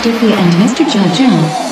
Stiffy and Mr. Jojo.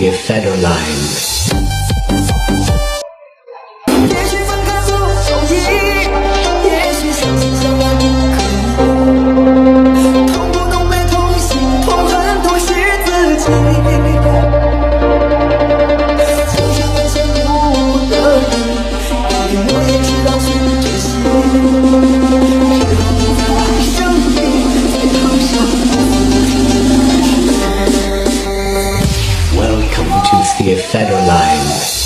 the feather line. the ephedra line.